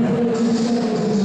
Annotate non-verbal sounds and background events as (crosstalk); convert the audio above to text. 何 (laughs)